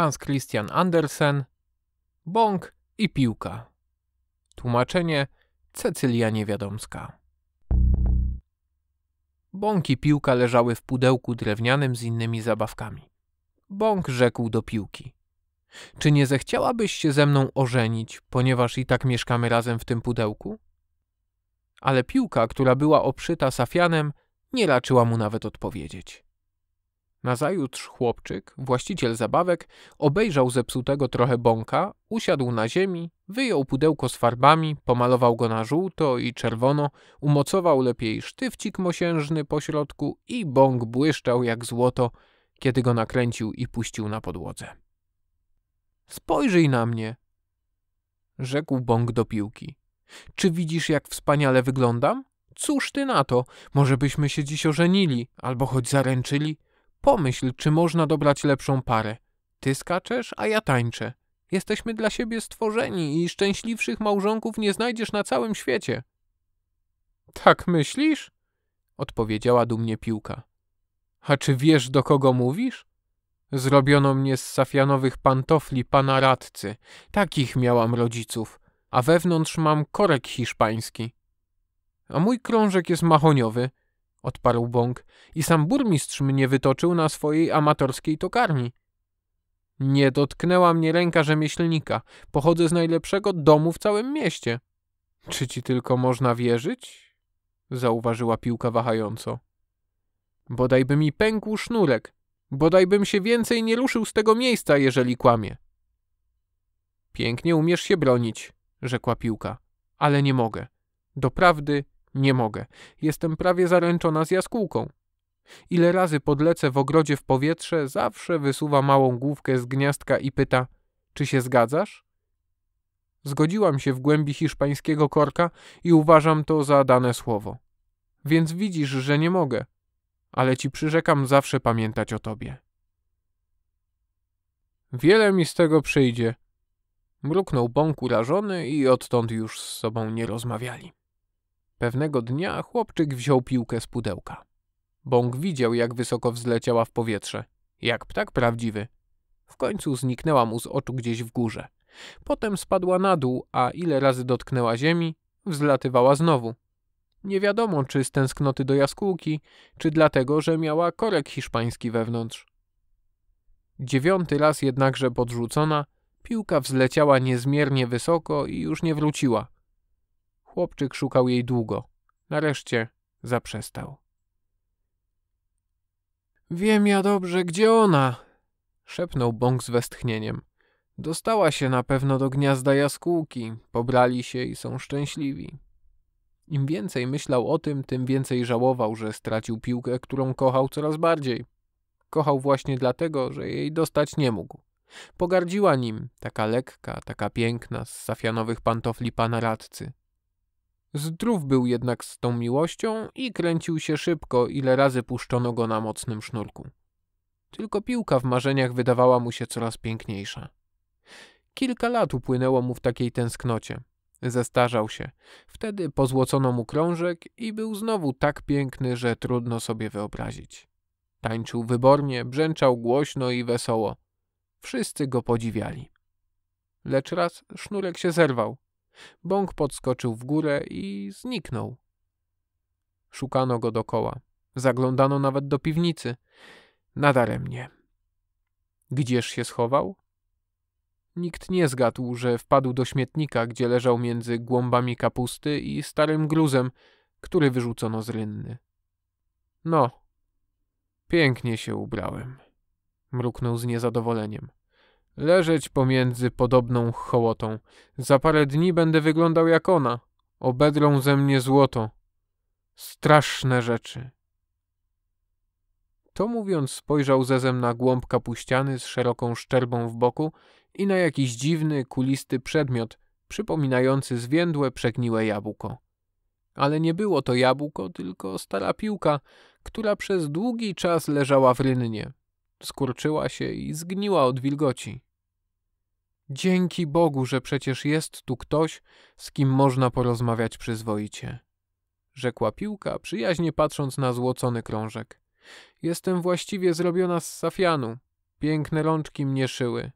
Hans Christian Andersen, Bąk i piłka. Tłumaczenie Cecylia Niewiadomska. Bąk i piłka leżały w pudełku drewnianym z innymi zabawkami. Bąk rzekł do piłki. Czy nie zechciałabyś się ze mną ożenić, ponieważ i tak mieszkamy razem w tym pudełku? Ale piłka, która była obszyta safianem, nie raczyła mu nawet odpowiedzieć. Nazajutrz chłopczyk, właściciel zabawek, obejrzał zepsutego trochę bąka, usiadł na ziemi, wyjął pudełko z farbami, pomalował go na żółto i czerwono, umocował lepiej sztywcik mosiężny po środku i bąk błyszczał jak złoto, kiedy go nakręcił i puścił na podłodze. Spojrzyj na mnie, rzekł bąk do piłki. Czy widzisz, jak wspaniale wyglądam? Cóż ty na to? Może byśmy się dziś ożenili, albo choć zaręczyli? Pomyśl, czy można dobrać lepszą parę. Ty skaczesz, a ja tańczę. Jesteśmy dla siebie stworzeni i szczęśliwszych małżonków nie znajdziesz na całym świecie. Tak myślisz? Odpowiedziała dumnie piłka. A czy wiesz, do kogo mówisz? Zrobiono mnie z safianowych pantofli pana radcy. Takich miałam rodziców. A wewnątrz mam korek hiszpański. A mój krążek jest mahoniowy, odparł Bąk, i sam burmistrz mnie wytoczył na swojej amatorskiej tokarni. Nie dotknęła mnie ręka rzemieślnika. Pochodzę z najlepszego domu w całym mieście. Czy ci tylko można wierzyć? Zauważyła piłka wahająco. Bodajby mi pękł sznurek. Bodajbym się więcej nie ruszył z tego miejsca, jeżeli kłamie. Pięknie umiesz się bronić, rzekła piłka, ale nie mogę. Doprawdy nie mogę. Jestem prawie zaręczona z jaskółką. Ile razy podlecę w ogrodzie w powietrze, zawsze wysuwa małą główkę z gniazdka i pyta, czy się zgadzasz? Zgodziłam się w głębi hiszpańskiego korka i uważam to za dane słowo. Więc widzisz, że nie mogę, ale ci przyrzekam zawsze pamiętać o tobie. Wiele mi z tego przyjdzie. Mruknął bąk urażony i odtąd już z sobą nie rozmawiali. Pewnego dnia chłopczyk wziął piłkę z pudełka. Bąk widział, jak wysoko wzleciała w powietrze. Jak ptak prawdziwy. W końcu zniknęła mu z oczu gdzieś w górze. Potem spadła na dół, a ile razy dotknęła ziemi, wzlatywała znowu. Nie wiadomo, czy z tęsknoty do jaskółki, czy dlatego, że miała korek hiszpański wewnątrz. Dziewiąty raz jednakże podrzucona, piłka wzleciała niezmiernie wysoko i już nie wróciła. Chłopczyk szukał jej długo. Nareszcie zaprzestał. Wiem ja dobrze, gdzie ona, szepnął Bąk z westchnieniem. Dostała się na pewno do gniazda jaskółki, pobrali się i są szczęśliwi. Im więcej myślał o tym, tym więcej żałował, że stracił piłkę, którą kochał coraz bardziej. Kochał właśnie dlatego, że jej dostać nie mógł. Pogardziła nim, taka lekka, taka piękna, z safianowych pantofli pana radcy. Zdrów był jednak z tą miłością i kręcił się szybko, ile razy puszczono go na mocnym sznurku. Tylko piłka w marzeniach wydawała mu się coraz piękniejsza. Kilka lat upłynęło mu w takiej tęsknocie. Zestarzał się. Wtedy pozłocono mu krążek i był znowu tak piękny, że trudno sobie wyobrazić. Tańczył wybornie, brzęczał głośno i wesoło. Wszyscy go podziwiali. Lecz raz sznurek się zerwał. Bąk podskoczył w górę i zniknął. Szukano go dokoła. Zaglądano nawet do piwnicy. Nadaremnie. Gdzież się schował? Nikt nie zgadł, że wpadł do śmietnika, gdzie leżał między głąbami kapusty i starym gruzem, który wyrzucono z rynny. No, pięknie się ubrałem, mruknął z niezadowoleniem. Leżeć pomiędzy podobną hołotą. Za parę dni będę wyglądał jak ona. Obedrą ze mnie złoto. Straszne rzeczy. To mówiąc spojrzał zezem na głąb kapuściany z szeroką szczerbą w boku i na jakiś dziwny, kulisty przedmiot, przypominający zwiędłe, przegniłe jabłko. Ale nie było to jabłko, tylko stara piłka, która przez długi czas leżała w rynnie. Skurczyła się i zgniła od wilgoci. Dzięki Bogu, że przecież jest tu ktoś, z kim można porozmawiać przyzwoicie. Rzekła piłka, przyjaźnie patrząc na złocony krążek. Jestem właściwie zrobiona z safianu. piękne rączki mnie szyły.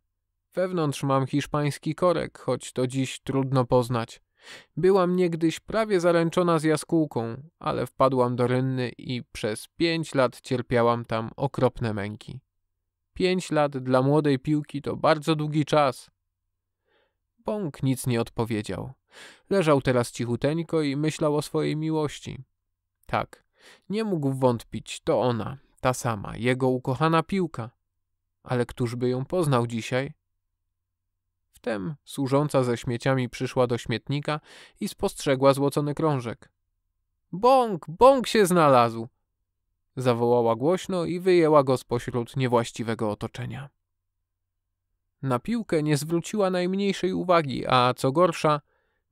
Wewnątrz mam hiszpański korek, choć to dziś trudno poznać. Byłam niegdyś prawie zaręczona z jaskółką, ale wpadłam do rynny i przez pięć lat cierpiałam tam okropne męki. Pięć lat dla młodej piłki to bardzo długi czas. Bąk nic nie odpowiedział. Leżał teraz cichuteńko i myślał o swojej miłości. Tak, nie mógł wątpić, to ona, ta sama, jego ukochana piłka. Ale któż by ją poznał dzisiaj? Wtem służąca ze śmieciami przyszła do śmietnika i spostrzegła złocony krążek. Bąk, bąk się znalazł! Zawołała głośno i wyjęła go spośród niewłaściwego otoczenia. Na piłkę nie zwróciła najmniejszej uwagi, a co gorsza,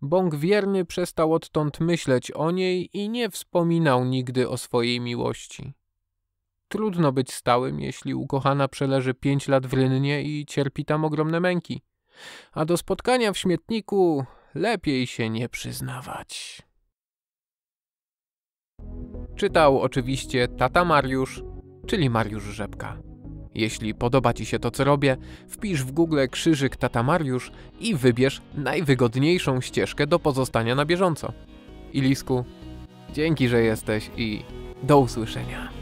Bąk wierny przestał odtąd myśleć o niej i nie wspominał nigdy o swojej miłości. Trudno być stałym, jeśli ukochana przeleży pięć lat w rynnie i cierpi tam ogromne męki. A do spotkania w śmietniku lepiej się nie przyznawać. Czytał oczywiście tata Mariusz, czyli Mariusz Rzepka. Jeśli podoba Ci się to, co robię, wpisz w Google krzyżyk Tata Mariusz i wybierz najwygodniejszą ścieżkę do pozostania na bieżąco. Ilisku, dzięki, że jesteś i do usłyszenia.